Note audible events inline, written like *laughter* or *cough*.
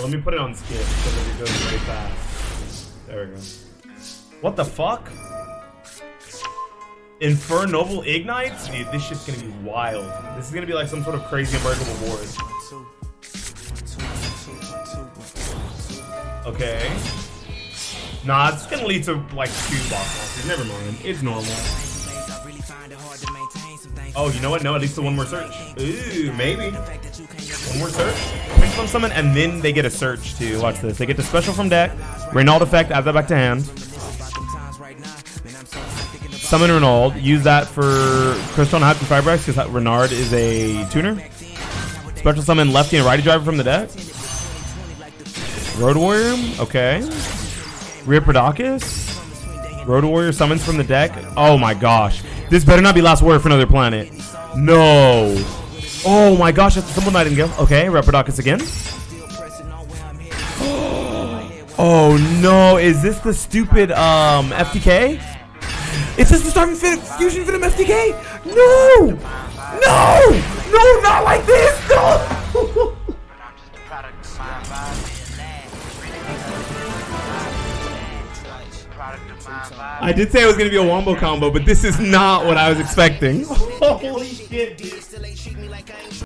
But let me put it on skip because it goes very fast. There we go. What the fuck? Infernoble Knights? Dude, this shit's gonna be wild. This is gonna be like some sort of crazy unbreakable board. Okay. Nah, it's gonna lead to like two boss. Never mind. It's normal. Oh, you know what? No, at least the one more search. Ooh, maybe. One more search. From summon, and then they get a search too. Watch this. They get the special from deck. Renaud effect, add that back to hand. Summon Renaud. Use that for Crystron Halqifibrax because Renaud is a tuner. Special summon lefty and righty driver from the deck. Road Warrior. Okay. Reprodocus. Road Warrior summons from the deck. Oh my gosh. This better not be Last Warrior from Another Planet. No. Oh my gosh, that's a simple nightingale. Okay, Reprodocus again. *gasps* Oh no, is this the stupid um FTK? Is this the starting fit fusion venom FTK? No! No! No, not like this! No! *laughs* I did say it was gonna be a wombo combo, but this is not what I was expecting. *laughs* Holy shit, dude treat me like I ain't